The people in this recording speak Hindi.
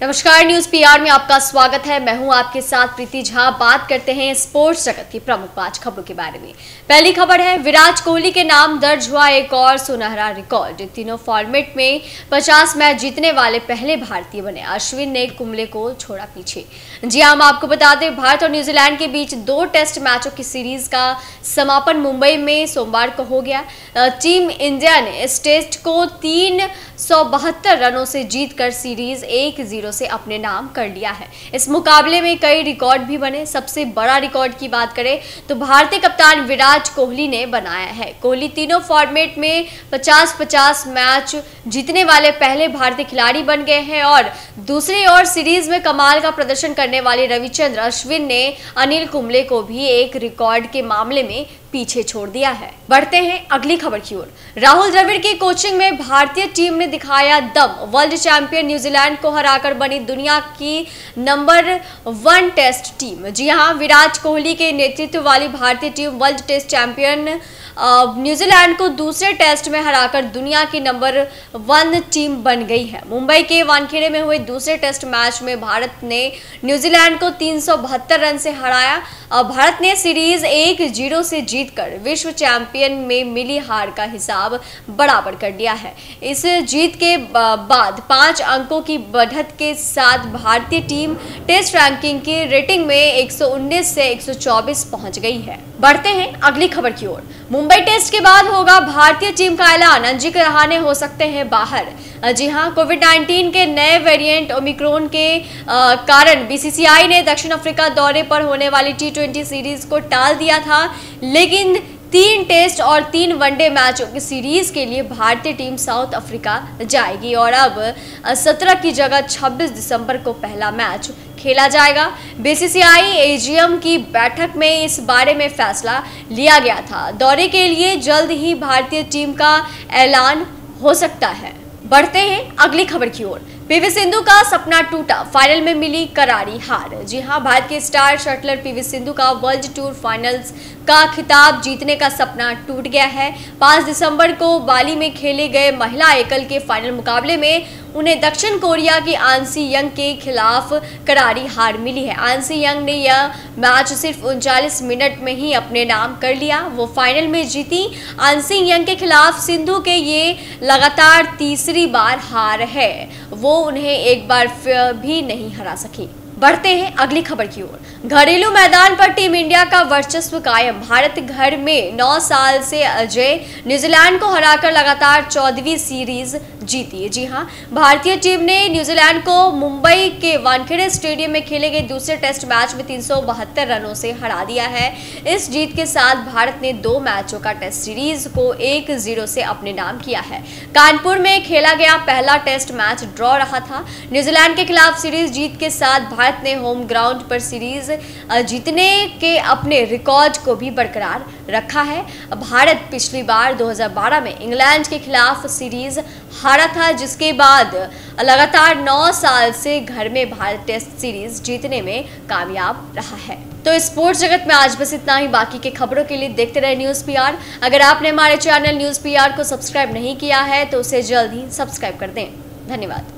नमस्कार न्यूज़ पीआर में आपका स्वागत है। मैं हूँ आपके साथ प्रीति झा। बात करते हैं स्पोर्ट्स जगत की प्रमुख पाँच खबरों के बारे में। पहली खबर है विराट कोहली के नाम दर्ज हुआ एक और सुनहरा रिकॉर्ड। तीनों फॉर्मेट में 50 मैच जीतने वाले पहले भारतीय बने। अश्विन ने कुंबले को छोड़ा पीछे। जी हाँ, हम आपको बता दें भारत और न्यूजीलैंड के बीच दो टेस्ट मैचों की सीरीज़ का समापन मुंबई में सोमवार को हो गया। टीम इंडिया ने इस टेस्ट को तीन सौ बहत्तर रनों से जीतकर सीरीज़ एक ज़ीरो ज़ीरो से अपने नाम कर लिया है। इस मुकाबले में कई रिकॉर्ड भी बने। सबसे बड़ा रिकॉर्ड की बात करें तो भारतीय कप्तान विराट कोहली ने बनाया है। कोहली तीनों फॉर्मेट में 50-50 मैच जीतने वाले पहले भारतीय खिलाड़ी बन गए हैं और दूसरी ओर सीरीज़ में कमाल का प्रदर्शन करने वाले रविचंद्र अश्विन ने अनिल कुंबले को भी एक रिकॉर्ड के मामले में पीछे छोड़ दिया है। बढ़ते हैं अगली खबर की ओर। राहुल द्रविड़ की कोचिंग में भारतीय टीम ने दिखाया दम। वर्ल्ड चैंपियन न्यूजीलैंड को हराकर बनी दुनिया की नंबर वन टेस्ट टीम जी हाँ, विराट कोहली के नेतृत्व वाली भारतीय team world test champion New Zealand को दूसरे टेस्ट में हराकर दुनिया की नंबर वन टीम बन गई है। मुंबई के वानखेड़े में हुए दूसरे टेस्ट मैच में भारत ने न्यूजीलैंड को तीन सौ बहत्तर रन से हराया। भारत ने सीरीज़ एक ज़ीरो से जीतकर विश्व चैंपियन में मिली हार का हिसाब बराबर कर दिया है। इस जीत के बाद पाँच अंकों की बढ़त के साथ भारतीय टीम टेस्ट रैंकिंग की रेटिंग में 119 से 124 पहुँच गई है। बढ़ते हैं अगली खबर की ओर। मुंबई टेस्ट के बाद होगा भारतीय टीम का ऐलान। अंजिक रहाने हो सकते हैं बाहर। जी हाँ कोविड 19 के नए वेरिएंट ओमिक्रोन के कारण बीसीसीआई ने दक्षिण अफ्रीका दौरे पर होने वाली टी सीरीज़ को टाल दिया था, लेकिन तीन टेस्ट और तीन वनडे मैचों की सीरीज़ के लिए भारतीय टीम साउथ अफ्रीका जाएगी। और अब 17 की जगह 26 दिसंबर को पहला मैच खेला जाएगा। बीसीसीआई एजीएम की बैठक में इस बारे में फैसला लिया गया था। दौरे के लिए जल्द ही भारतीय टीम का ऐलान हो सकता है। बढ़ते हैं अगली खबर की ओर। पीवी सिंधु का सपना टूटा फाइनल में मिली करारी हार। जी हाँ, भारत के स्टार शटलर पीवी सिंधु का वर्ल्ड टूर फाइनल्स का खिताब जीतने का सपना टूट गया है। 5 दिसंबर को बाली में खेले गए महिला एकल के फाइनल मुकाबले में उन्हें दक्षिण कोरिया की आंसी यंग के खिलाफ करारी हार मिली है। आंसी यंग ने यह मैच सिर्फ़ उनचालीस मिनट में ही अपने नाम कर लिया। वो फाइनल में जीती। आंसी यंग के खिलाफ सिंधु के ये लगातार तीसरी बार हार है। वो उन्हें एक बार भी नहीं हरा सकी। बढ़ते हैं अगली खबर की ओर। घरेलू मैदान पर टीम इंडिया का वर्चस्व कायम। भारत घर में 9 साल से अजय न्यूजीलैंड को हराकर लगातार चौदहवीं सीरीज़ जीती है। जी हाँ भारतीय टीम ने न्यूजीलैंड को मुंबई के वानखेड़े स्टेडियम में खेले गए दूसरे टेस्ट मैच में तीन सौ बहत्तर रनों से हरा दिया है। इस जीत के साथ भारत ने दो मैचों का टेस्ट सीरीज़ को एक ज़ीरो से अपने नाम किया है। कानपुर में खेला गया पहला टेस्ट मैच ड्रॉ रहा था। न्यूजीलैंड के खिलाफ सीरीज़ जीत के साथ भारत भारत ने होम ग्राउंड पर सीरीज़ जीतने के अपने रिकॉर्ड को भी बरकरार रखा है। भारत पिछली बार 2012 में इंग्लैंड के खिलाफ सीरीज़ हारा था, जिसके बाद लगातार 9 साल से घर में भारत टेस्ट सीरीज़ जीतने में कामयाब रहा है। तो स्पोर्ट्स जगत में आज बस इतना ही। बाकी के खबरों के लिए देखते रहे न्यूज़ पीआर अगर आपने हमारे चैनल न्यूज़ पीआर को सब्सक्राइब नहीं किया है तो उसे जल्द ही सब्सक्राइब कर दें। धन्यवाद।